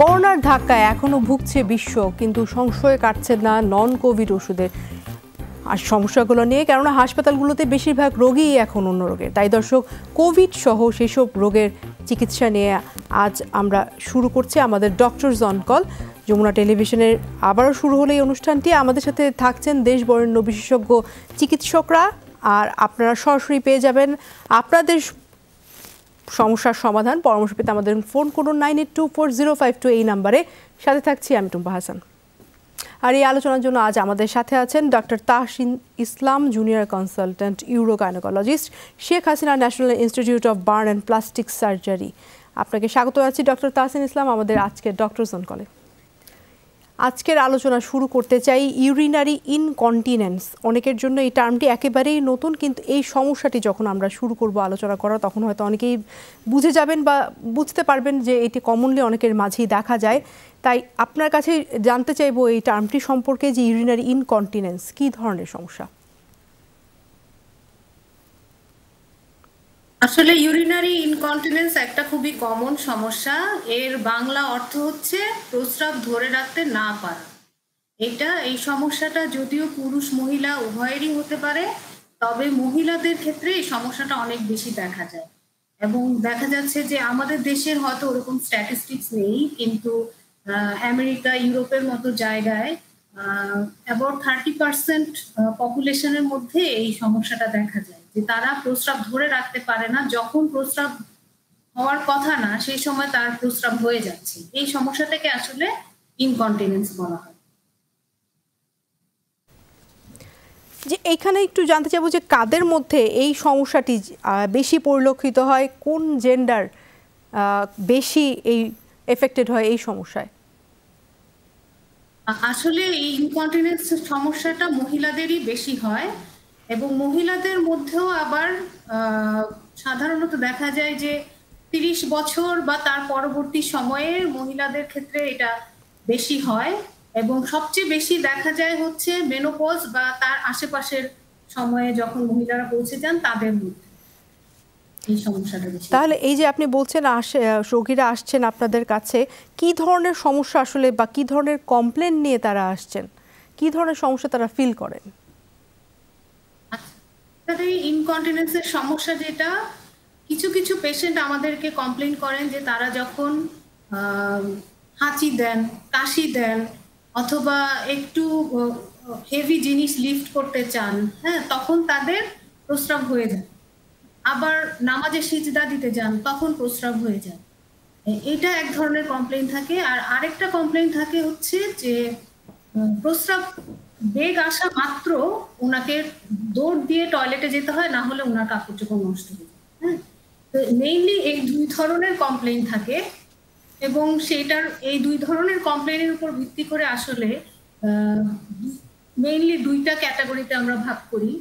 করোনার ধাক্কায় এখনও ভুগছে বিশ্ব, কিন্তু সংশয়ে কাটছে না নন কোভিড ওষুধের। আর সমস্যাগুলো নিয়ে, কেননা হাসপাতালগুলোতে বেশিরভাগ রোগী এখন অন্য রোগের। তাই দর্শক কোভিড সহ সেসব রোগের চিকিৎসা নিয়ে আজ আমরা শুরু করছি আমাদের ডক্টরস অন কল যমুনা টেলিভিশনের আবারও শুরু হলো এই অনুষ্ঠানটি। আমাদের সাথে থাকছেন দেশ বরেণ্য বিশেষজ্ঞ চিকিৎসকরা আর আপনারা সরাসরি পেয়ে যাবেন আপনাদের সমস্যার সমাধান। পরামর্শ পেতে আমাদের ফোন করুন nine eight two four zero five two এই নাম্বারে। সাথে থাকছি আমি টুম্পা হাসান। আর এই আলোচনার জন্য আজ আমাদের সাথে আছেন doctor Tahsin Islam, junior consultant urogynaecologist Sheikh Hasina National Institute of Burn and Plastic Surgery. আপনাকে স্বাগত আছি ডক্টর তাহসিন ইসলাম, আমাদের আজকের ডক্টর জোন কলে। আজকের আলোচনা শুরু করতে চাই ইউরিনারি ইনকন্টিনেন্স অনেকের জন্য এই টার্মটি একেবারেই নতুন, কিন্তু এই সমস্যাটি যখন আমরা শুরু করব আলোচনা করা, তখন হয়তো অনেকেই বুঝে যাবেন বা বুঝতে পারবেন যে এটি কমনলি অনেকের মাঝেই দেখা যায়। তাই আপনার কাছে জানতে চাইব এই টার্মটি সম্পর্কে যে ইউরিনারি ইনকন্টিনেন্স কী ধরনের সমস্যা? আসলে ইউরিনারি ইনকন্টিনেন্স একটা খুবই কমন সমস্যা। এর বাংলা অর্থ হচ্ছে প্রস্রাব ধরে রাখতে না পারা। এটা, এই সমস্যাটা যদিও পুরুষ মহিলা উভয়েরই হতে পারে, তবে মহিলাদের ক্ষেত্রে এই সমস্যাটা অনেক বেশি দেখা যায়। এবং দেখা যাচ্ছে যে আমাদের দেশের হয়তো ওরকম স্ট্যাটিস্টিক্স নেই, কিন্তু আমেরিকা, ইউরোপের মতো জায়গায় অ্যাবাউট থার্টি পার্সেন্ট পপুলেশনের মধ্যে এই সমস্যাটা দেখা যায়। যে তারা প্রস্রাব ধরে রাখতে পারে না যখন প্রস্রাব হওয়ার কথা না সেই সময় তার প্রস্রাব হয়ে যাচ্ছে। এই সমস্যাটাকে আসলে ইনকন্টিনেন্স বলা হয়। যে এইখানে একটু জানতে চাইব যে কাদের মধ্যে এই সমস্যাটি বেশি পরিলক্ষিত হয় কোন জেন্ডার বেশি এই এফেক্টেড হয় এই সমস্যায়? আসলে এই ইনকন্টিনেন্স সমস্যাটা মহিলাদেরই বেশি হয়। এবং মহিলাদের মধ্যেও আবার সাধারণত দেখা যায় যে তিরিশ বছর বা তার পরবর্তী সময়ে মহিলাদের ক্ষেত্রে এটা বেশি হয় এবং সবচেয়ে বেশি দেখা যায় হচ্ছে মেনোপজ বা তার আশেপাশের সময়ে যখন মহিলারা পৌঁছে যান তাদের মধ্যে। তাহলে এই যে আপনি বলছেন রোগীরা আসছেন আপনাদের কাছে, কি ধরনের সমস্যা আসলে বা কি ধরনের কমপ্লেন নিয়ে তারা আসছেন? কি ধরনের সমস্যা তারা ফিল করেন? ইনকন্টিনেন্সের সমস্যা যেটা, কিছু কিছু পেশেন্ট আমাদেরকে কমপ্লেন করেন যে তারা যখন হাঁচি দেন, কাশি দেন, অথবা একটু হেভি জিনিস লিফট করতে চান হ্যাঁ তখন তাদের প্রস্রাব হয়ে যায়। আবার নামাজে সিজদা দিতে যান, তখন প্রস্রাব হয়ে যায়। এটা এক ধরনের কমপ্লেন থাকে। আর আরেকটা কমপ্লেন থাকে হচ্ছে যে প্রস্রাব বেগ আসা মাত্র ওনাকে দৌড় দিয়ে টয়লেটে যেতে হয়, না হলে ওনার কাপড় চোপড় নষ্ট হয়ে হ্যাঁ? মেইনলি এই দুই ধরনের কমপ্লেন থাকে এবং সেইটার, এই দুই ধরনের কমপ্লেনের উপর ভিত্তি করে আসলে মেইনলি দুইটা ক্যাটাগরিতে আমরা ভাগ করি।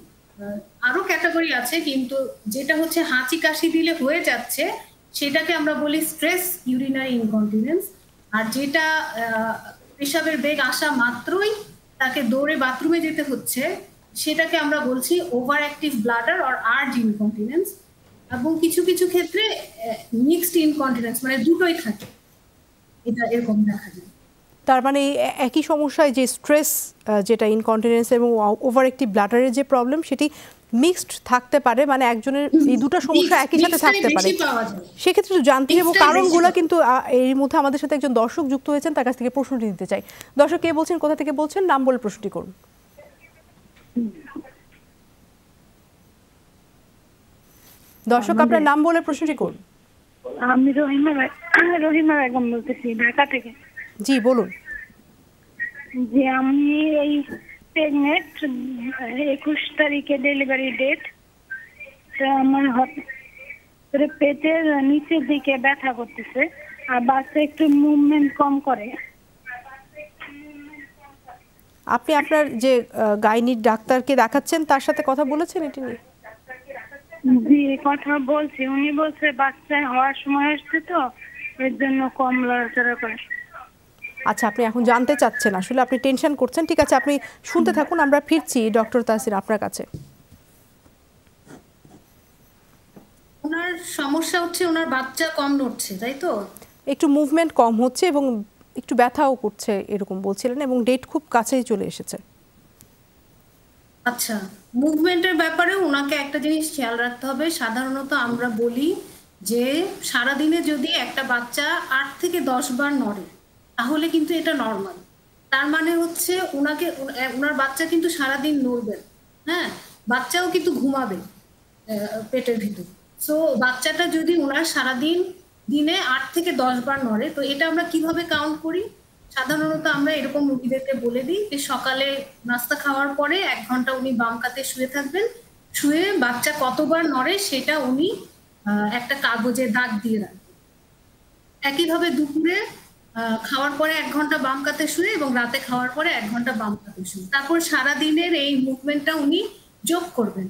আরও ক্যাটাগরি আছে, কিন্তু যেটা হচ্ছে হাঁচি কাশি দিলে হয়ে যাচ্ছে, সেটাকে আমরা বলি স্ট্রেস ইউরিনারি ইনকন্টিনেন্স আর যেটা পেশাবের বেগ আসা মাত্রই তাকে দৌড়ে বাথরুমে যেতে হচ্ছে, সেটাকে আমরা বলছি overactive bladder or urge incontinence এবং কিছু কিছু ক্ষেত্রে মিক্সড ইনকন্টিনেন্স মানে দুটোই থাকে। এটা এরকম দেখা যায়। তার মানে একই সমস্যায় যে স্ট্রেস যেটা ইনকন্টিনেন্স এবং ওভার একটি ব্লাডারের যে প্রবলেম সেটি মিক্সড থাকতে পারে মানে একজনের এই দুটো সমস্যা একই সাথে থাকতে পারে। সেক্ষেত্রে জানতে চাইব কারণগুলো কিন্তু এর মধ্যে আমাদের সাথে একজন দর্শক যুক্ত হয়েছেন তার কাছ থেকে প্রশ্নটি দিতে চাই। দর্শক কে বলছেন কোথা থেকে বলছেন নাম বলে প্রশ্নটি করুন। দর্শক আপনার নাম বলে প্রশ্নটি করুন। আমি রহিমা রহিমা বেগম বলতেছি ঢাকা থেকে। জি বলুন। যে আমি এই প্রেগনেন্ট একুশ তারিখে ডেলিভারি ডেট। আমার পেটের নিচের দিকে ব্যথা করতেছে আর বাচ্চা একটু মুভমেন্ট কম করে। আপনি আপনার যে গাইনির ডাক্তারকে দেখাচ্ছেন তার সাথে কথা বলেছেন এটি নিয়ে? জি কথা বলছি। উনি বলছে বাচ্চা হওয়ার সময় আসছে তো এর জন্য কম লড়াচড়া করে। আচ্ছা আপনি এখন জানতে চাচ্ছেন আসলে আপনি টেনশন করছেন ঠিক আছে আপনি শুনতে থাকুন আমরা ফিরছি ডক্টর তাসির আপনার কাছে। ওনার সমস্যা হচ্ছে ওনার বাচ্চা কম নড়ছে তাই তো? একটু মুভমেন্ট কম হচ্ছে এবং একটু ব্যথাও করছে এরকম বলছিলেন এবং ডেট খুব কাছেই চলে এসেছে। আচ্ছা মুভমেন্টের ব্যাপারে ওনাকে একটা জিনিস খেয়াল রাখতে হবে। সাধারণত আমরা বলি যে সারাদিনে যদি একটা বাচ্চা আট থেকে দশ বার নড়ে তাহলে কিন্তু এটা নর্মাল তার মানে হচ্ছে ওনাকে ওনার বাচ্চা কিন্তু সারাদিন নড়বে। হ্যাঁ? বাচ্চাও কিন্তু ঘুমাবে পেটের ভিতর। সো বাচ্চাটা যদি ওনার সারাদিন দিনে আট থেকে দশ বার নড়ে, তো এটা আমরা কীভাবে কাউন্ট করি? সাধারণত আমরা এরকম রুগীদেরকে বলে দিই যে সকালে নাস্তা খাওয়ার পরে এক ঘণ্টা উনি বাম কাতে শুয়ে থাকবেন। শুয়ে বাচ্চা কতবার নড়ে সেটা উনি একটা কাগজে দাগ দিয়ে রাখবেন। একইভাবে দুপুরে খাওয়ার পরে এক ঘণ্টা বাম কাতে শুয়ে এবং রাতে খাওয়ার পরে এক ঘণ্টা বাম কাতে শুয়ে। তারপর সারা দিনের এই মুভমেন্টটা উনি যোগ করবেন।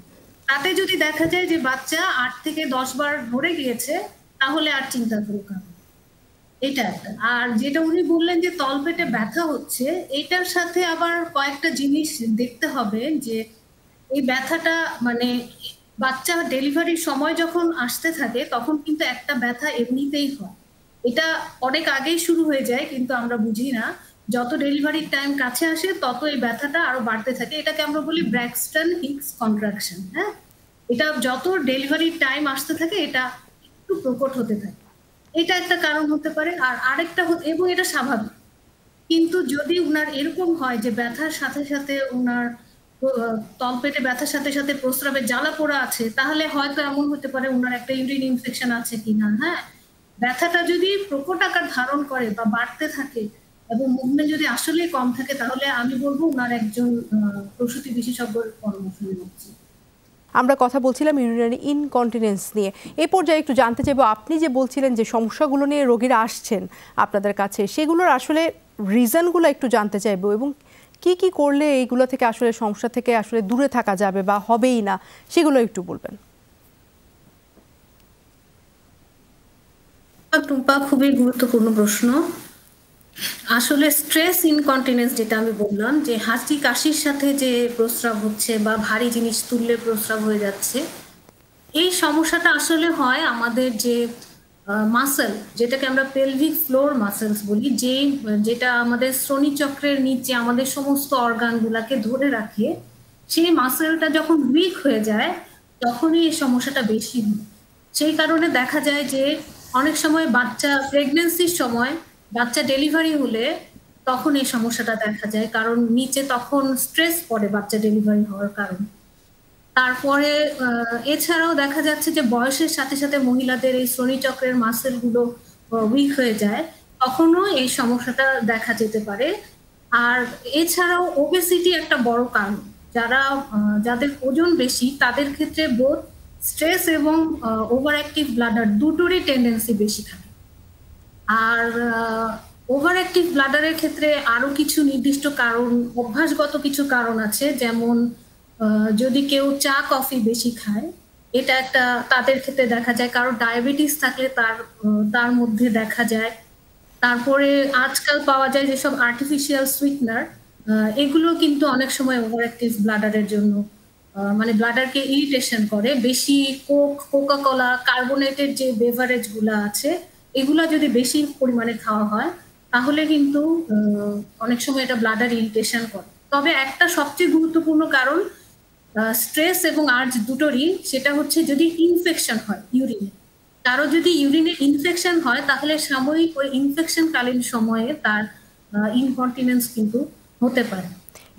তাতে যদি দেখা যায় যে বাচ্চা আট থেকে দশ বার ধরে গিয়েছে, তাহলে আর চিন্তা করে কারণ এটা একটা। আর যেটা উনি বললেন যে তলপেটে ব্যথা হচ্ছে এটার সাথে আবার কয়েকটা জিনিস দেখতে হবে যে এই ব্যথাটা মানে বাচ্চা ডেলিভারির সময় যখন আসতে থাকে, তখন কিন্তু একটা ব্যথা এমনিতেই হয়। এটা অনেক আগেই শুরু হয়ে যায়, কিন্তু আমরা বুঝি না। যত ডেলিভারির টাইম কাছে আসে, তত এই ব্যথাটা আরও বাড়তে থাকে। এটাকে আমরা বলি ব্র্যাক্সটন হিক্স কন্ট্রাকশন হ্যাঁ? এটা যত ডেলিভারির টাইম আসতে থাকে, এটা একটু প্রকট হতে থাকে। এটা একটা কারণ হতে পারে, আর আরেকটা এবং এটা স্বাভাবিক। কিন্তু যদি উনার এরকম হয় যে ব্যথার সাথে সাথে উনার তলপেটে ব্যথার সাথে সাথে প্রস্রাবে জ্বালা পোড়া আছে, তাহলে হয়তো এমন হতে পারে উনার একটা ইউরিন ইনফেকশন আছে কিনা হ্যাঁ? ব্যথাটা যদি প্রকট আকার ধারণ করে বা বাড়তে থাকে এবং মুভমেন্ট যদি আসলেই কম থাকে, তাহলে আমি বলব উনার একজন প্রসূতি বিশেষজ্ঞের পরামর্শ উচিত। আমরা কথা বলছিলাম ইউরিনারি ইনকন্টিনেন্স নিয়ে। এই পর্যায়ে একটু জানতে চাইব, আপনি যে বলছিলেন যে সমস্যাগুলো নিয়ে রোগীরা আসছেন আপনাদের কাছে, সেগুলোর আসলে রিজনগুলো একটু জানতে চাইব এবং কি কি করলে এইগুলো থেকে আসলে সমস্যা থেকে আসলে দূরে থাকা যাবে বা হবেই না, সেগুলো একটু বলবেন। টুম্পা খুবই গুরুত্বপূর্ণ প্রশ্ন। আসলে স্ট্রেস ইনকন্টিনেন্স যেটা আমি বললাম, যে হাঁচি কাশির সাথে যে প্রস্রাব হচ্ছে বা ভারী জিনিস তুললে প্রস্রাব হয়ে যাচ্ছে, এই সমস্যাটা আসলে হয় আমাদের যে মাসেল যেটাকে আমরা পেলভিক ফ্লোর মাসেলস বলি, যে, যেটা আমাদের শ্রোণী চক্রের নিচে আমাদের সমস্ত অর্গানগুলাকে ধরে রাখে, সেই মাসেলটা যখন উইক হয়ে যায়, তখনই এই সমস্যাটা বেশি হয়। সেই কারণে দেখা যায় যে অনেক সময় বাচ্চা প্রেগনেন্সির সময় বাচ্চা ডেলিভারি হলে তখন এই সমস্যাটা দেখা যায়। কারণ নিচে তখন স্ট্রেস পড়ে বাচ্চা ডেলিভারি হওয়ার কারণে। তারপরে এছাড়াও দেখা যাচ্ছে যে বয়সের সাথে সাথে মহিলাদের এই শ্রোণীচক্রের মাসেলগুলো উইক হয়ে যায়, তখনও এই সমস্যাটা দেখা যেতে পারে। আর এছাড়াও ওবেসিটি একটা বড় কারণ। যারা যাদের ওজন বেশি, তাদের ক্ষেত্রে বোধ স্ট্রেস এবং ওভার অ্যাক্টিভ ব্লাডার দুটোরই টেন্ডেন্সি বেশি থাকে। আর ওভার অ্যাক্টিভ ব্লাডারের ক্ষেত্রে আরও কিছু নির্দিষ্ট কারণ, অভ্যাসগত কিছু কারণ আছে। যেমন যদি কেউ চা, কফি বেশি খায়, এটা একটা তাদের ক্ষেত্রে দেখা যায়। কারও ডায়াবেটিস থাকলে তার তার মধ্যে দেখা যায়। তারপরে আজকাল পাওয়া যায় যেসব আর্টিফিশিয়াল সুইটনার এগুলো কিন্তু অনেক সময় ওভার অ্যাক্টিভ ব্লাডারের জন্য মানে ব্লাডারকে ইরিটেশন করে, বেশি কোক কোকা কোলা কার্বোনেটেড যে বেভারেজগুলা আছে, এগুলা যদি বেশি পরিমাণে খাওয়া হয়, তাহলে কিন্তু অনেক সময় এটা ব্লাডার ইরিটেশন করে। তবে একটা সবচেয়ে গুরুত্বপূর্ণ কারণ স্ট্রেস এবং আর্জ দুটোরই, সেটা হচ্ছে যদি ইনফেকশন হয়, ইউরিনে। কারও যদি ইউরিনে ইনফেকশন হয়, তাহলে সাময়িক ওই ইনফেকশন কালীন সময়ে তার ইনকন্টিনেন্স কিন্তু হতে পারে।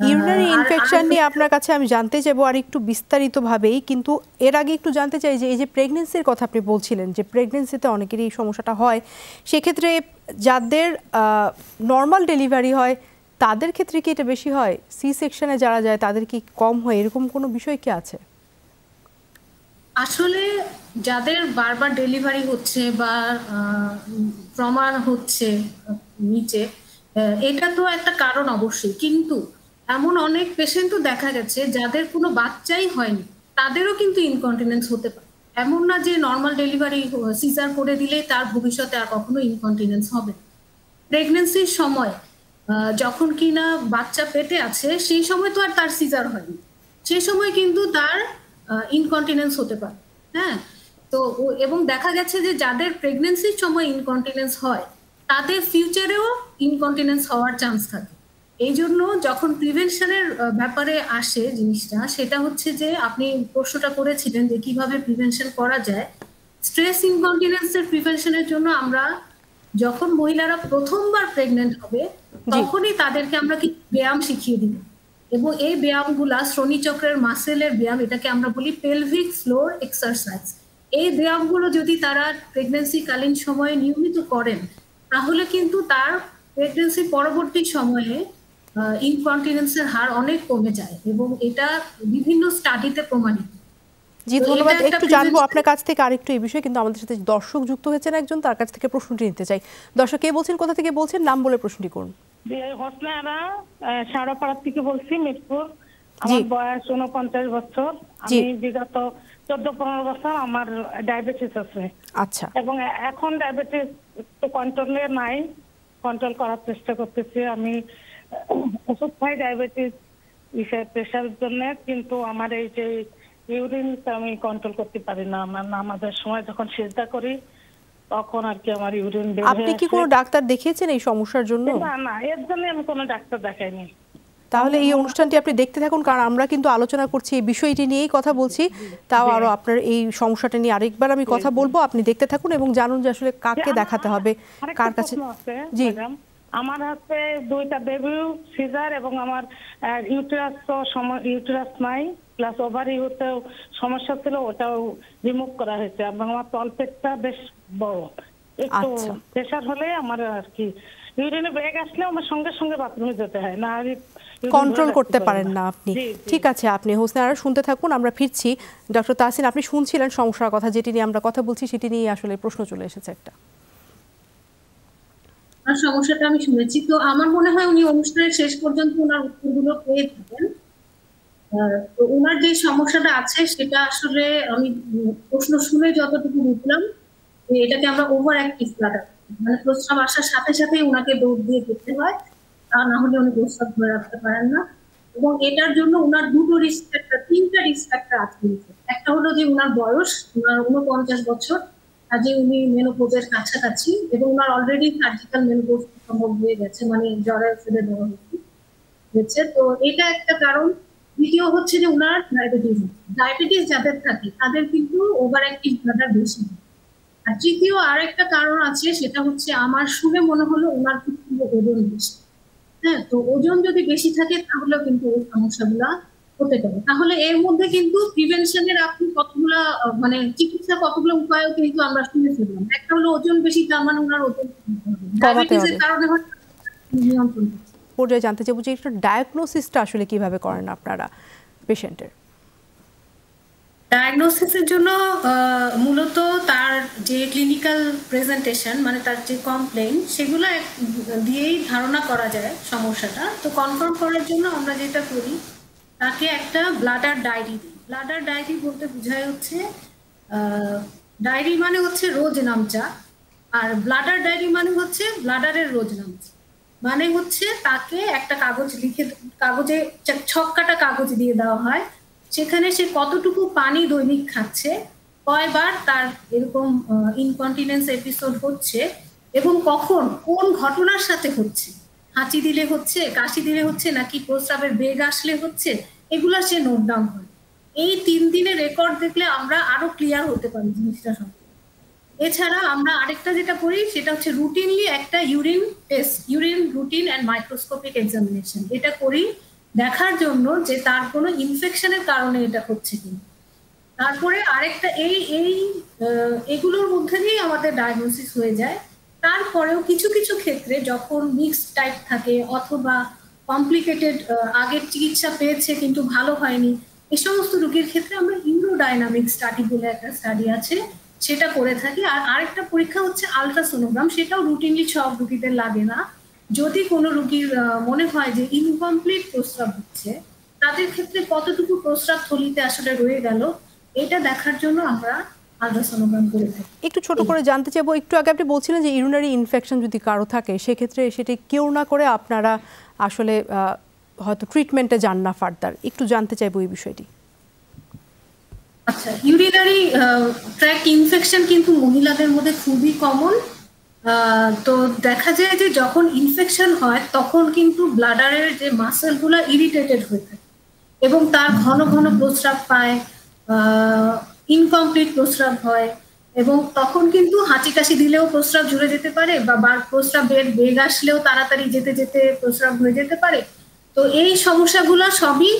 ইউরিনারি ইনফেকশন নিয়ে আপনার কাছে আমি জানতে চাইব আর একটু বিস্তারিতভাবেই কিন্তু এর আগে একটু জানতে চাই যে এই যে প্রেগনেন্সির কথা আপনি বলছিলেন যে প্রেগনেন্সিতে অনেকেরই এই সমস্যাটা হয় সেক্ষেত্রে যাদের নর্মাল ডেলিভারি হয় তাদের ক্ষেত্রে কি এটা বেশি হয়? সি সেকশনে যারা যায় তাদের কি কম হয়? এরকম কোনো বিষয় কি আছে? আসলে যাদের বারবার ডেলিভারি হচ্ছে বা প্রমাণ হচ্ছে নিচে এটা তো একটা কারণ অবশ্যই কিন্তু এমন অনেক পেশেন্টও দেখা গেছে যাদের কোনো বাচ্চাই হয়নি। তাদেরও কিন্তু ইনকন্টিনেন্স হতে পারে। এমন না যে নর্মাল ডেলিভারি সিজার করে দিলে তার ভবিষ্যতে আর কখনো ইনকন্টিনেন্স হবে প্রেগনেন্সির সময় যখন কিনা বাচ্চা পেটে আছে, সেই সময় তো আর তার সিজার হয়নি। সেই সময় কিন্তু তার ইনকন্টিনেন্স হতে পারে। হ্যাঁ? তো এবং দেখা গেছে যে যাদের প্রেগনেন্সির সময় ইনকন্টিনেন্স হয়, তাদের ফিউচারেও ইনকন্টিনেন্স হওয়ার চান্স থাকে। এই জন্য যখন প্রিভেনশনের ব্যাপারে আসে জিনিসটা সেটা হচ্ছে যে আপনি প্রশ্নটা করেছিলেন যে কীভাবে প্রিভেনশন করা যায়। স্ট্রেস ইনকন্টিনেন্সের প্রিভেনশনের জন্য আমরা যখন মহিলারা প্রথমবার প্রেগনেন্ট হবে তখনই তাদেরকে আমরা কি ব্যায়াম শিখিয়ে দিব। এবং এই ব্যায়ামগুলা শ্রোণীচক্রের মাসেলের ব্যায়াম এটাকে আমরা বলি পেলভিক ফ্লোর এক্সারসাইজ এই ব্যায়ামগুলো যদি তারা প্রেগনেন্সি কালীন সময়ে নিয়মিত করেন তাহলে কিন্তু তার প্রেগনেন্সি পরবর্তী সময়ে ইনকন্টিনেন্সের হার অনেক কমে যায় এবং এটা বিভিন্ন স্টাডিতে প্রমাণিত। জি ধন্যবাদ। একটু জানব আপনার কাছ থেকে আরেকটু এই বিষয়ে কিন্তু আমাদের সাথে দর্শক যুক্ত হয়েছেন একজন তার কাছ থেকে প্রশ্নটি নিতে চাই। দর্শক কে বলছেন কোথা থেকে বলছেন? নাম বলে প্রশ্নটি করুন। হোসনারা সারাপাড়ার থেকে বলছি মিরপুর। আমার বয়স উনপঞ্চাশ বছর। আমি বিগত চোদ্দ পনেরো বছর আমার ডায়াবেটিস আছে। আচ্ছা। এবং এখন ডায়াবেটিস কন্ট্রোলে নাই। কন্ট্রোল করার চেষ্টা করতেছি। আমি ওষুধ খাই ডায়াবেটিস প্রেশারের জন্য কিন্তু আমার এই যে ইউরিন আমি কন্ট্রোল করতে পারি না। আমার আমাদের সময় যখন চিন্তা করি তখন আর কি আমার ইউরিন বের আপনি কি কোনো ডাক্তার দেখিয়েছেন এই সমস্যার জন্য? না না এর জন্য আমি কোনো ডাক্তার দেখাইনি। তাহলে এই অনুষ্ঠানটি আপনি দেখতে থাকুন কারণ আমরা কিন্তু আলোচনা করছি এই বিষয়টি নিয়েই কথা বলছি। তাও আরও আপনার এই সমস্যাটা নিয়ে আরেকবার আমি কথা বলব। আপনি দেখতে থাকুন এবং জানুন যে আসলে কাকে দেখাতে হবে কার কাছে জি। আমার হাতে দুইটা বেবি সিজার এবং আমার ইউটেরাস তো ইউটেরাস নাই প্লাস ওভার ইউতেও সমস্যা ছিল ওটাও রিমুভ করা হয়েছে। এবং আমার তলপেটটা বেশ বড়। একটু আচ্ছা। প্রেশার হলে আমার আর কি ইউরিনে ব্যাগ আসলে আমার সঙ্গে সঙ্গে বাথরুমে যেতে হয় না আমি কন্ট্রোল করতে পারেন না আপনি। ঠিক আছে আপনি হোসনারা শুনতে থাকুন আমরা ফিরছি। ডক্টর তাহসিন আপনি শুনছিলেন সমস্যার কথা যেটি নিয়ে আমরা কথা বলছি সেটি নিয়ে আসলে প্রশ্ন চলে এসেছে একটা। আর সমস্যাটা আমি শুনেছি। তো আমার মনে হয় উনি অনুষ্ঠানের শেষ পর্যন্ত ওনার উত্তরগুলো পেয়ে থাকেন। তো ওনার যে সমস্যাটা আছে, সেটা আসলে আমি প্রশ্ন শুনে যতটুকু বুঝলাম যে এটাকে আমরা ওভার অ্যাক্টিভ ব্লাডার মানে প্রস্রাব আসার সাথে সাথে ওনাকে দৌড় দিয়ে যেতে হয়। তা না হলে উনি প্রস্রাব ধরে রাখতে পারেন না। এবং এটার জন্য ওনার দুটো রিস্ক ফ্যাক্টর তিনটা রিস্ক ফ্যাক্টর আছে। একটা হলো যে ওনার বয়স ওনার উনপঞ্চাশ বছর। কাজে উনি মেনোপোজের কাছাকাছি এবং ওনার অলরেডি সার্জিক্যাল মেনোপোজ সম্ভব হয়ে গেছে মানে জ্বরের ফেলে দেওয়া হয়েছে। তো এটা একটা কারণ। দ্বিতীয় হচ্ছে যে ওনার ডায়াবেটিস ডায়াবেটিস যাদের থাকে, তাদের কিন্তু ওভার অ্যাক্টিভ ব্লাডার বেশি। আর তৃতীয় আরেকটা কারণ আছে, সেটা হচ্ছে আমার শুনে মনে হলো ওনার কিন্তু ওজন বেশি। হ্যাঁ তো ওজন যদি বেশি থাকে তাহলেও কিন্তু এই সমস্যাগুলা হতে পারে। তাহলে এর মধ্যে কিন্তু প্রিভেনশনের আপনি কতগুলা মানে চিকিৎসা কতগুলো উপায়ও কিন্তু আমরা শুনে ফেললাম। একটা হলো ওজন বেশি তার মানে ওনার ওজন ডায়াবেটিসের কারণে নিয়ন্ত্রণ পর্যায়ে জানতে চাইব যে একটু ডায়াগনোসিসটা আসলে কীভাবে করেন আপনারা পেশেন্টের ডায়াগনোসিসের জন্য আহ, মূলত তার যে ক্লিনিক্যাল প্রেজেন্টেশন মানে তার যে কমপ্লেন সেগুলো এক- দিয়েই ধারণা করা যায় সমস্যাটা। তো কনফার্ম করার জন্য আমরা যেটা করি তাকে একটা ব্লাডার ডায়েরি দিই। ব্লাডার ডায়েরি বলতে বোঝায় হচ্ছে ডায়েরি মানে হচ্ছে রোজ নামচা, আর ব্লাডার ডায়েরি মানে হচ্ছে ব্লাডারের রোজ নামচা। মানে হচ্ছে তাকে একটা কাগজ লিখে, কাগজে ছক্কাটা কাগজ দিয়ে দেওয়া হয়, সেখানে সে কতটুকু পানি দৈনিক খাচ্ছে, কয়বার তার এরকম ইনকন্টিনেন্স এপিসোড হচ্ছে, এবং কখন, কোন ঘটনার সাথে হচ্ছে? হাঁচি দিলে হচ্ছে, কাশি দিলে হচ্ছে, নাকি প্রস্রাবের বেগ আসলে হচ্ছে? এগুলা সে নোট ডাউন করে। এই তিন দিনের রেকর্ড দেখলে আমরা আরও ক্লিয়ার হতে পারি জিনিসটা সম্পর্কে। এছাড়া আমরা আরেকটা যেটা করি, সেটা হচ্ছে রুটিনলি একটা urine test urine routine and microscopic examination এটা করি দেখার জন্য যে তার কোনো ইনফেকশনের কারণে এটা হচ্ছে কিনা তারপরে আরেকটা, এই এই এগুলোর মধ্যে দিয়েই আমাদের ডায়াগনোসিস হয়ে যায়। তারপরেও কিছু কিছু ক্ষেত্রে যখন মিক্সড টাইপ থাকে অথবা কমপ্লিকেটেড আগের চিকিৎসা পেয়েছে কিন্তু ভালো হয়নি। এই সমস্ত রোগীর ক্ষেত্রে আমরা ইউরোডাইনামিক স্টাডি বলে একটা স্টাডি আছে, সেটা করে থাকি। আর আরেকটা পরীক্ষা হচ্ছে আলট্রাসোনোগ্রাম, সেটাও রুটিনলি সব রুগীদের লাগে না। যদি কোনো রুগীর মনে হয় যে ইনকমপ্লিট প্রস্রাব হচ্ছে, তাদের ক্ষেত্রে কতটুকু প্রস্রাব থলিতে আসলে রয়ে গেল, এটা দেখার জন্য আমরা আলট্রাসোনোগ্রাম করে থাকি। একটু ছোট করে জানতে চাইব একটু আগে আপনি বলছিলেন যে ইউরিনারি ইনফেকশন যদি কারও থাকে সেক্ষেত্রে সেটি কেউ না করে আপনারা আসলে হয়তো ট্রিটমেন্টে যান না ফার্দার একটু জানতে চাইব এই বিষয়টি। আচ্ছা ইউরিনারি ট্র্যাক ইনফেকশন কিন্তু মহিলাদের মধ্যে খুবই কমন তো দেখা যায় যে যখন ইনফেকশন হয় তখন কিন্তু ব্লাডারের যে মাসেলগুলো ইরিটেটেড হয়ে থাকে এবং তার ঘন ঘন প্রস্রাব পায়। ইনকমপ্লিট প্রস্রাব হয় এবং তখন কিন্তু হাঁচি কাশি দিলেও প্রস্রাব জুড়ে যেতে পারে বা বার প্রস্রাবের বেগ আসলেও তাড়াতাড়ি যেতে যেতে প্রস্রাব হয়ে যেতে পারে। তো এই সমস্যাগুলো সবই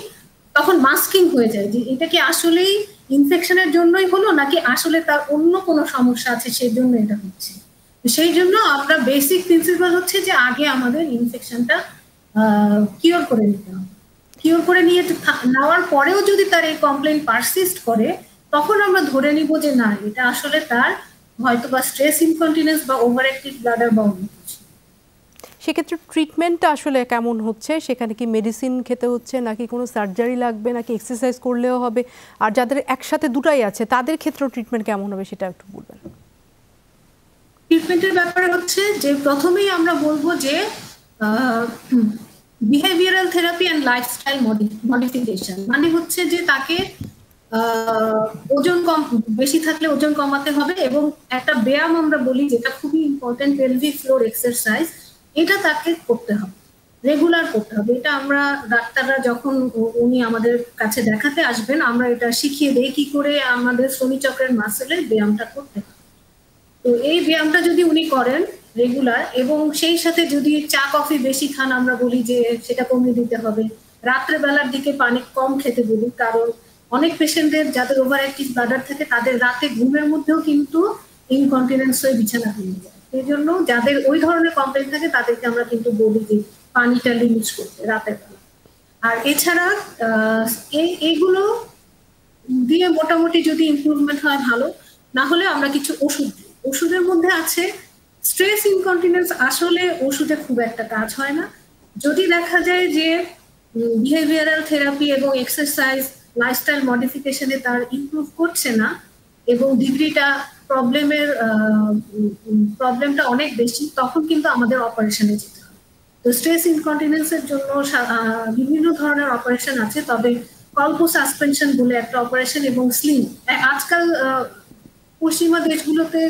তখন মাস্কিং হয়ে যায় যে এটা কি আসলেই ইনফেকশনের জন্যই হলো নাকি আসলে তার অন্য কোনো সমস্যা আছে সেই জন্য এটা হচ্ছে? সেই জন্য আমরা বেসিক প্রিন্সিপাল হচ্ছে যে আগে আমাদের ইনফেকশনটা কিওর করে নিতে হবে। কিওর করে নিয়ে নেওয়ার পরেও যদি তার এই কমপ্লেন পারসিস্ট করে তখন আমরা ধরে নিব যে না এটা আসলে তার হয়তো বা স্ট্রেস ইনকন্টিনেন্স বা ওভার অ্যাক্টিভ ব্লাডার বা অন্য কিছু। সেক্ষেত্রে ট্রিটমেন্টটা আসলে কেমন হচ্ছে? সেখানে কি মেডিসিন খেতে হচ্ছে? নাকি কোনো সার্জারি লাগবে? নাকি এক্সারসাইজ করলেও হবে? আর যাদের একসাথে দুটাই আছে তাদের ক্ষেত্রেও ট্রিটমেন্ট কেমন হবে সেটা একটু বলবেন। ট্রিটমেন্টের ব্যাপারে হচ্ছে যে প্রথমেই আমরা বলব যে behavioural therapy and lifestyle modification মানে হচ্ছে যে তাকে ওজন কম, বেশি থাকলে ওজন কমাতে হবে এবং একটা ব্যায়াম আমরা বলি যেটা খুবই ইম্পর্টেন্ট পেলভিক ফ্লোর এক্সারসাইজ এটা তাকে করতে হবে রেগুলার করতে হবে। এটা আমরা ডাক্তাররা যখন উনি আমাদের কাছে দেখাতে আসবেন, আমরা এটা শিখিয়ে দেই কি করে আমাদের শ্রমিচক্রের মাসেলের ব্যায়ামটা করতে হবে তো এই ব্যায়ামটা যদি উনি করেন রেগুলার এবং সেই সাথে যদি চা, কফি বেশি খান আমরা বলি যে সেটা কমিয়ে দিতে হবে। রাত্রেবেলার দিকে পানি কম খেতে বলি, কারণ অনেক পেশেন্টদের যাদের ওভার অ্যাক্টিভ ব্লাডার থাকে, তাদের রাতে ঘুমের মধ্যেও কিন্তু ইনকন্টিনেন্স হয়ে বিছানা হয়ে যায়। এই জন্য যাদের ওই ধরনের কমপ্লেন থাকে, তাদেরকে আমরা কিন্তু বলি যে পানিটা লিমিট করতে রাতের বেলা। আর এছাড়া এইগুলো দিয়ে মোটামুটি যদি ইমপ্রুভমেন্ট হয় ভালো, না হলে আমরা কিছু ওষুধ দিই। ওষুধের মধ্যে আছে স্ট্রেস ইনকন্টিনেন্স আসলে ওষুধে খুব একটা কাজ হয় না। যদি দেখা যায় যে বিহেভিয়ারাল থেরাপি এবং এক্সারসাইজ লাইফস্টাইল মডিফিকেশনে তার ইমপ্রুভ করছে না এবং ডিগ্রিটা প্রবলেমের প্রবলেমটা অনেক বেশি, তখন কিন্তু আমাদের অপারেশনে যেতে হবে। তো স্ট্রেস ইনকন্টিনেন্সের জন্য বিভিন্ন ধরনের অপারেশন আছে, তবে কল্প সাসপেনশন বলে একটা অপারেশন এবং স্লিং আজকাল পশ্চিমা দেশগুলোতে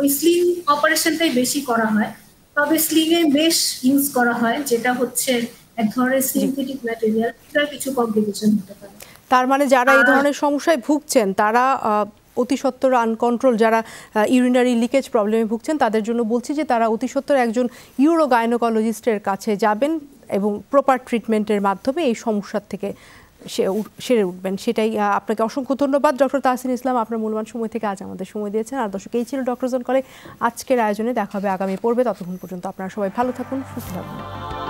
ওই স্লিং অপারেশনটাই বেশি করা হয়। তবে স্লিং এ বেশ ইউজ করা হয়, যেটা হচ্ছে এক ধরনের সিনথেটিক ম্যাটেরিয়াল কিছু কমপ্লিকেশন হতে পারে। তার মানে যারা এই ধরনের সমস্যায় ভুগছেন তারা আহ, অতি সত্বর আনকন্ট্রোল যারা ইউরিনারি লিকেজ প্রবলেমে ভুগছেন তাদের জন্য বলছি যে তারা অতি সত্বর একজন ইউরো গাইনোকোলজিস্টের কাছে যাবেন এবং প্রপার ট্রিটমেন্টের মাধ্যমে এই সমস্যার থেকে সে সেরে উঠবেন। সেটাই আপনাকে অসংখ্য ধন্যবাদ। ডক্টর তাহসিন ইসলাম আপনার মূল্যবান সময় থেকে আজ আমাদের সময় দিয়েছেন। আর দর্শক এই ছিল ডক্টর জন কলে আজকের আয়োজনে। দেখা হবে আগামী পর্বে। ততক্ষণ পর্যন্ত আপনারা সবাই ভালো থাকুন সুস্থ থাকুন।